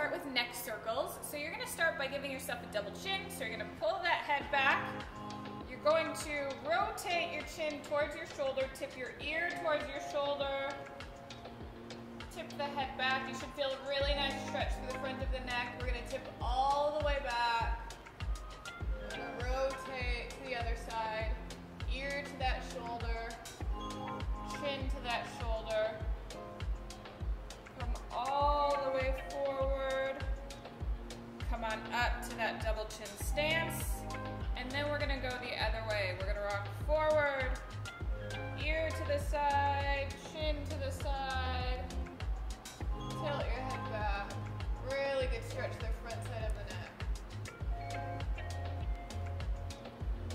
start with neck circles. So you're gonna start by giving yourself a double chin. So you're gonna pull that head back. You're going to rotate your chin towards your shoulder, tip your ear towards your shoulder, tip the head back. You should feel a really nice stretch through the front of the neck. We're gonna tip all the way back. rotate to the other side, ear to that shoulder, chin to that shoulder. Up to that double chin stance. And then we're gonna go the other way. We're gonna rock forward, ear to the side, chin to the side. Tilt your head back. Really good stretch the front side of the neck.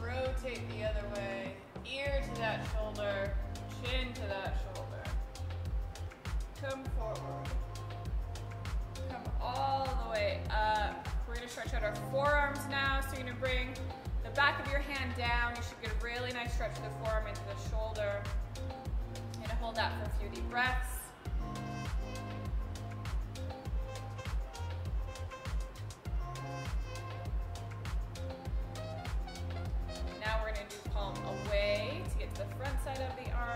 Rotate the other way, ear to that shoulder, stretch out our forearms now. So you're gonna bring the back of your hand down. You should get a really nice stretch of the forearm into the shoulder. You're gonna hold that for a few deep breaths. Now we're gonna do palm away to get to the front side of the arm.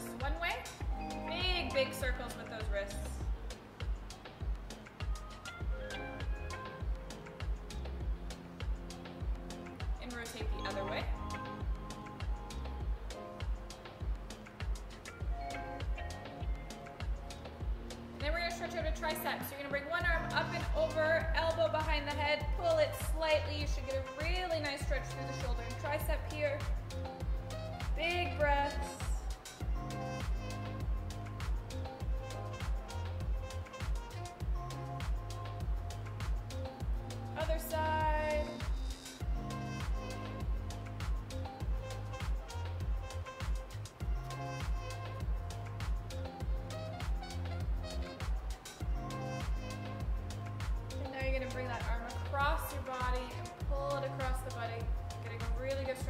Wrists one way. Big, big circles with those wrists. And rotate the other way. Then we're gonna stretch out a tricep. So you're gonna bring one arm up and over, elbow behind the head, pull it slightly. You should get a really nice stretch through the shoulder and tricep here. Big breaths.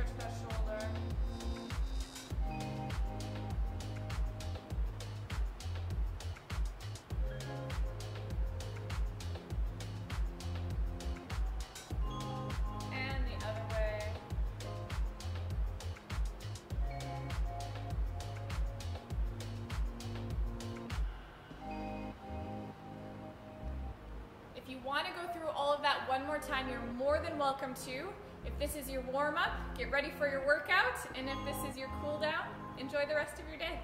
Stretch that shoulder. And the other way. If you want to go through all of that one more time, you're more than welcome to. If this is your warm up, get ready for your workout. And if this is your cool down, enjoy the rest of your day.